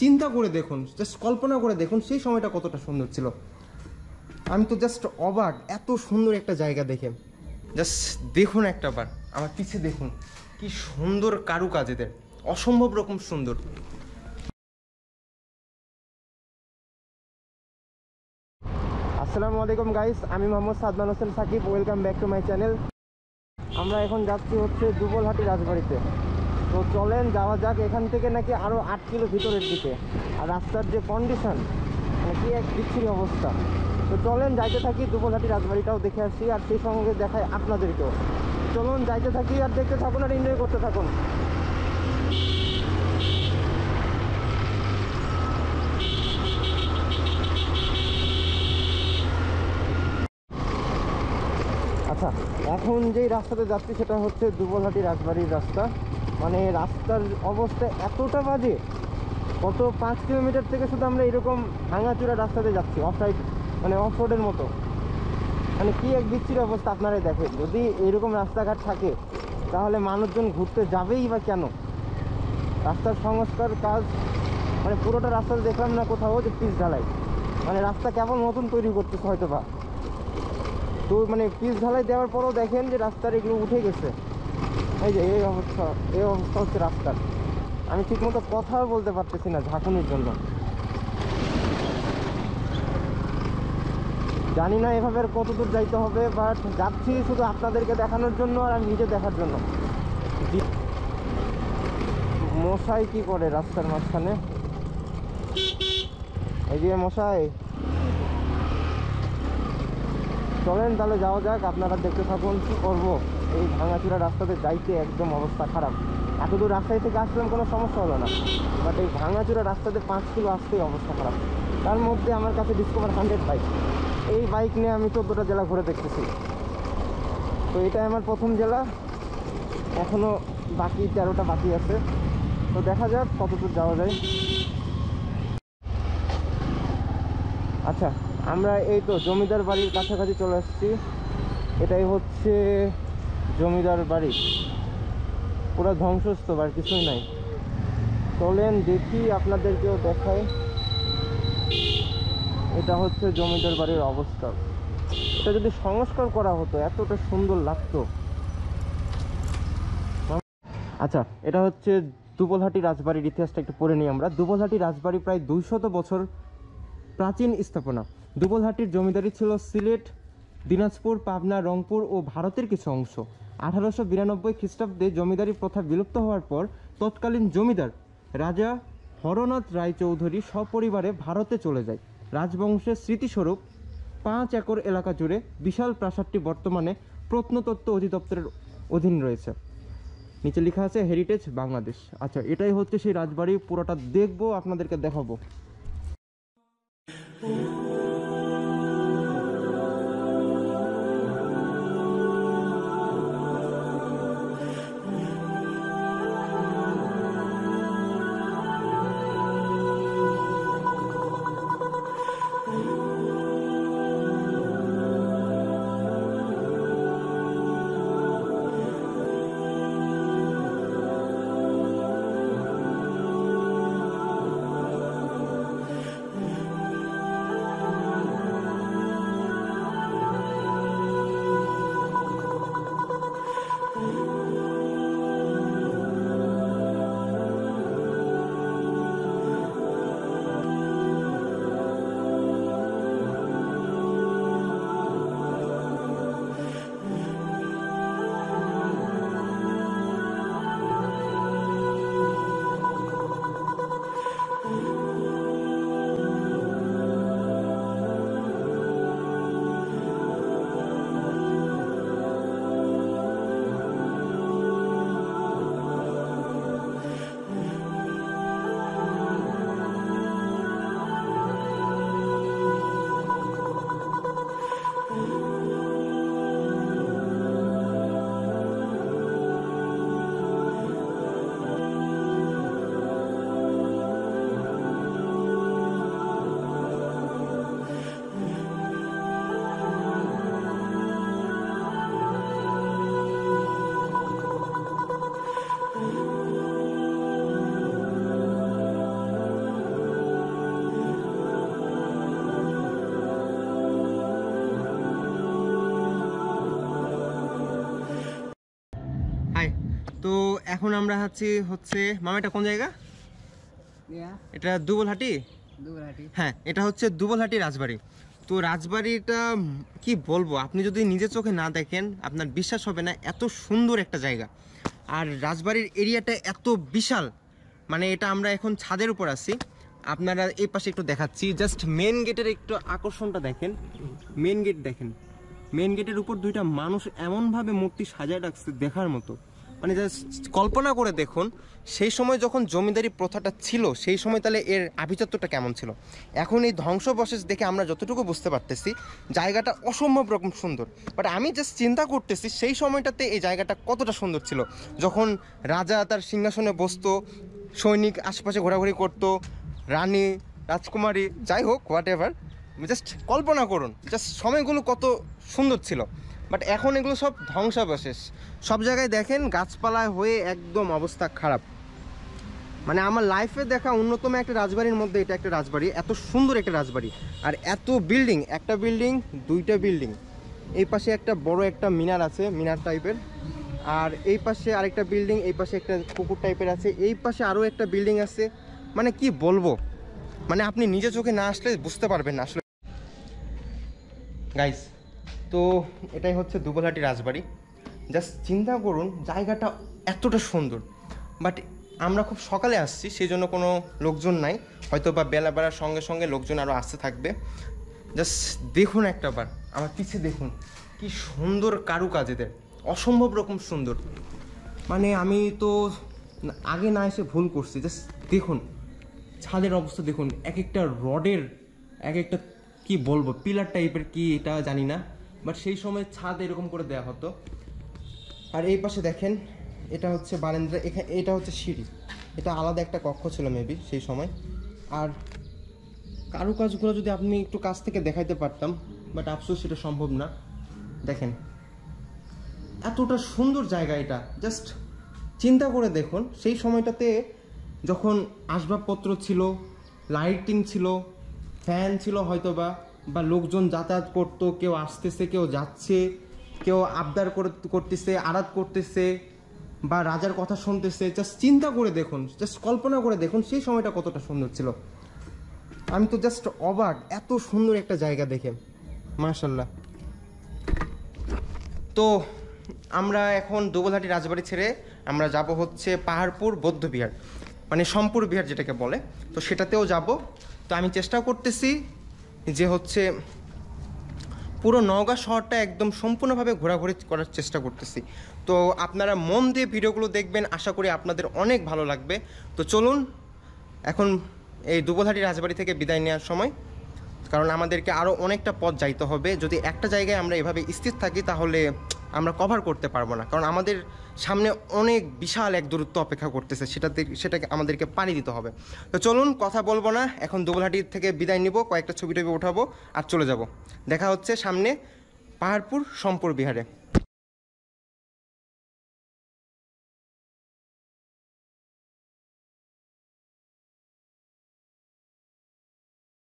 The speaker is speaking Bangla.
চিন্তা করে দেখুন জাস্ট কল্পনা করে দেখুন সেই সময়টা কতটা সুন্দর ছিল। আমি তো জাস্ট অবাক, এত সুন্দর একটা জায়গা দেখে। জাস্ট দেখুন একটা বার, আমার পিছে দেখুন, কি সুন্দর কারুকাজ এদের, অসম্ভব রকম সুন্দর। আসসালামু আলাইকুম গাইস আমি Mohammad Sadman Hossain Sakib welcome back to my channel আমরা এখন যাচ্ছি হচ্ছে দুবলহাটি রাজবাড়িতে। তো চলেন, যাওয়া যাক। এখান থেকে নাকি আরও আট কিলো ভিতরের দিকে। আর রাস্তার যে কন্ডিশন মানে কি এক বিচ্ছিরি অবস্থা। তো চলেন, যাইতে থাকি দুবলহাটি রাজবাড়িটাও দেখে আসি, আর সেই সঙ্গে দেখাই আপনাদেরকেও। চলুন, যাইতে থাকি আর দেখতে থাকুন আর এনজয় করতে থাকুন। আচ্ছা এখন যেই রাস্তাতে যাচ্ছি সেটা হচ্ছে দুবলহাটি রাজবাড়ির রাস্তা। মানে রাস্তার অবস্থা এতটা বাজে, কত পাঁচ কিলোমিটার থেকে শুধু আমরা এরকম ভাঙাচোরা রাস্তাতে যাচ্ছি অফ সাইড মানে অফ রোডের মতো। মানে কি এক বিচ্ছির অবস্থা আপনারাই দেখেন। যদি এরকম রাস্তাঘাট থাকে, তাহলে মানুষজন ঘুরতে যাবেই বা কেন? রাস্তার সংস্কার কাজ মানে পুরোটা রাস্তাতে দেখলাম না কোথাও যে পিচ ঢালাই। মানে রাস্তা কেমন নতুন তৈরি করতেছে হয়তো বা তো মানে পিচ ঢালাই দেওয়ার পরেও দেখেন যে রাস্তার এগুলো উঠে গেছে। এই যে, এই অবস্থা এই অবস্থা হচ্ছে রাস্তার। আমি ঠিকমতো কথাও বলতে পারতেছি না ঝাঁকুনির জন্য। জানি না এভাবে আর কত দূর যাইতে হবে বাট যাচ্ছি শুধু আপনাদেরকে দেখানোর জন্য আর আমি নিজে দেখার জন্য। মশাই কি করে রাস্তার মাঝখানে? এই যে মশাই। চলেন তাহলে যাওয়া যাক, আপনারা দেখতে থাকুন কি করব। এই ভাঙাচুরা রাস্তাতে যাইতে একদম অবস্থা খারাপ। এত দূর রাস্তায় থেকে আসলাম কোনো সমস্যা হলো না। বাট এই ভাঙাচুরা রাস্তাতে পাঁচ কিলো আসতেই অবস্থা খারাপ। তার মধ্যে আমার কাছে ডিসকভার হান্ড্রেড বাইক এই বাইক নিয়ে আমি চোদ্দোটা জেলা ঘুরে দেখতেছি। তো এটাই আমার প্রথম জেলা। এখনও বাকি তেরোটা বাকি আছে। তো দেখা যাক কত দূর যাওয়া যায়। আচ্ছা আমরা এই তো জমিদার বাড়ির কাছাকাছি চলে আসছি। এটাই হচ্ছে জমিদার বাড়ি। পুরো ধ্বংসস্তূপ, আর কিছুই নাই। চলেন দেখি আপনাদেরকেও দেখাই। এটা হচ্ছে জমিদার বাড়ির অবস্থা। এটা যদি সংস্কার করা হতো, এতটা সুন্দর লাগতো। আচ্ছা এটা হচ্ছে দুবলহাটি রাজবাড়ির ইতিহাসটা একটু পড়ে নিই আমরা। দুবলহাটি রাজবাড়ি প্রায় দুইশত বছর প্রাচীন স্থাপনা। দুবলহাটির জমিদারি ছিল সিলেট দিনাজপুর, পাবনা, রংপুর ও ভারতের কিছু অংশ। আঠারোশো বিরানব্বই খ্রিস্টাব্দে জমিদারি প্রথা বিলুপ্ত হওয়ার পর তৎকালীন জমিদার রাজা হরনাথ রায়চৌধুরী সপরিবারে ভারতে চলে যায়। রাজবংশের স্মৃতিস্বরূপ পাঁচ একর এলাকা জুড়ে বিশাল প্রাসাদটি বর্তমানে প্রত্নতত্ত্ব অধিদপ্তরের অধীন রয়েছে। নিচে লেখা আছে হেরিটেজ বাংলাদেশ। আচ্ছা এটাই হচ্ছে সেই রাজবাড়ি পুরোটা দেখব, আপনাদেরকে দেখাবো। এখন আমরা আছি হচ্ছে মামা এটা কোন জায়গা? এটা দুবলহাটি? হ্যাঁ এটা হচ্ছে দুবলহাটি রাজবাড়ি। তো রাজবাড়িটা কি বলব আপনি যদি নিজের চোখে না দেখেন আপনার বিশ্বাস হবে না এত সুন্দর একটা জায়গা। আর রাজবাড়ির এরিয়াটা এত বিশাল মানে এটা আমরা এখন ছাদের উপর আছি। আপনারা এই পাশে একটু দেখাচ্ছি জাস্ট মেন গেটের একটু আকর্ষণটা দেখেন। মেন গেট দেখেন। মেন গেটের উপর দুইটা মানুষ এমনভাবে মূর্তি সাজায় রাখছে দেখার মতো। মানে কল্পনা করে দেখুন, সেই সময় যখন জমিদারি প্রথাটা ছিল, সেই সময় তাহলে এর আভিজাত্যটা কেমন ছিল? এখন এই ধ্বংসবশেষ দেখে আমরা যতটুকু বুঝতে পারতেছি, জায়গাটা অসম্ভব রকম সুন্দর। বাট আমি জাস্ট চিন্তা করতেছি, সেই সময়টাতে এই জায়গাটা কতটা সুন্দর ছিল? যখন রাজা তার সিংহাসনে বসতো, সৈনিক আশেপাশে ঘোরাঘুরি করতো, রানী, রাজকুমারী, যাই হোক হোয়াট এভার জাস্ট কল্পনা করুন, জাস্ট সময়গুলো কত সুন্দর ছিল। বাট এখন এগুলো সব ধ্বংসাবশেষ। সব জায়গায় দেখেন গাছপালায় হয়ে একদম অবস্থা খারাপ। মানে আমার লাইফে দেখা অন্যতম একটা রাজবাড়ির মধ্যে এটা একটা রাজবাড়ি, এত সুন্দর একটা রাজবাড়ি। আর এত বিল্ডিং একটা বিল্ডিং দুইটা বিল্ডিং এই পাশে একটা বড় একটা মিনার আছে, মিনার টাইপের আর এই পাশে আরেকটা বিল্ডিং এই পাশে একটা পুকুর টাইপের আছে। এই পাশে আরও একটা বিল্ডিং আছে। মানে কি বলব? মানে আপনি নিজে চোখে না আসলে বুঝতে পারবেন না আসলে। গাইস তো এটাই হচ্ছে দুবলহাটি রাজবাড়ি। জাস্ট চিন্তা করুন, জায়গাটা এতটা সুন্দর। বাট আমরা খুব সকালে আসছি সেই জন্য কোনো লোকজন নাই। হয়তো বা বেলা বেলার সঙ্গে সঙ্গে লোকজন আরও আসতে থাকবে। জাস্ট দেখুন একটা বার, আমার পিছে দেখুন। কি সুন্দর কারুকাজ এদের। অসম্ভব রকম সুন্দর। মানে আমি তো আগে না এসে ভুল করছি জাস্ট দেখুন। ছাদের অবস্থা দেখুন এক একটা রডের এক একটা কি বলব? পিলার টাইপের কি এটা জানি না বাট সেই সময় ছাদ এরকম করে দেওয়া হতো। আর এই পাশে দেখেন, এটা হচ্ছে বারেন্দ্রা এখানে এটা হচ্ছে সিঁড়ি। এটা আলাদা একটা কক্ষ ছিল মেবি সেই সময়। আর কারুকাজগুলো যদি আপনি একটু কাছ থেকে দেখাইতে পারতাম বাট আফসোস সেটা সম্ভব না। দেখেন, এতটা সুন্দর জায়গা এটা। জাস্ট চিন্তা করে দেখুন, সেই সময়টাতে যখন আসবাবপত্র ছিল লাইটিং ছিল ফ্যান ছিল হয়তো বা বা লোকজন যাতায়াত করতো, কেউ আসতেছে, কেউ যাচ্ছে, কেউ আবদার করে- করতেছে আড়াত করতেছে, বা রাজার কথা শুনতেছে জাস্ট চিন্তা করে দেখুন জাস্ট কল্পনা করে দেখুন সেই সময়টা কতটা সুন্দর ছিল। আমি তো জাস্ট অবাক, এত সুন্দর একটা জায়গা দেখে মাশাল্লাহ তো আমরা এখন দুবলহাটি রাজবাড়ি ছেড়ে আমরা যাব হচ্ছে পাহাড়পুর, বৌদ্ধবিহার মানে সম্পুর বিহার যেটাকে বলে, তো সেটাতেও যাব। তো আমি চেষ্টা করতেছি যে হচ্ছে পুরো নওগাঁ শহরটা একদম সম্পূর্ণভাবে ঘোরাঘুরি করার চেষ্টা করতেছি। তো আপনারা মন দিয়ে ভিডিওগুলো দেখবেন, আশা করি আপনাদের অনেক ভালো লাগবে। তো চলুন, এখন এই দুবলহাটি রাজবাড়ি থেকে বিদায় নেওয়ার সময়। কারণ আমাদেরকে আরও অনেকটা পথ যাইতে হবে। যদি একটা জায়গায় আমরা এভাবে স্থির থাকি, তাহলে আমরা কভার করতে পারব না। কারণ আমাদের সামনে অনেক বিশাল এক দূরত্ব অপেক্ষা করতেছে, সেটাতে, সেটাকে আমাদেরকে পানি দিতে হবে। তো চলুন, কথা বলব না, এখন দোলহাটির থেকে বিদায় নিব, কয়েকটা ছবি টবি উঠাবো আর চলে যাব। দেখা হচ্ছে সামনে পাহাড়পুর, সম্পর বিহারে।